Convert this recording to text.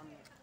안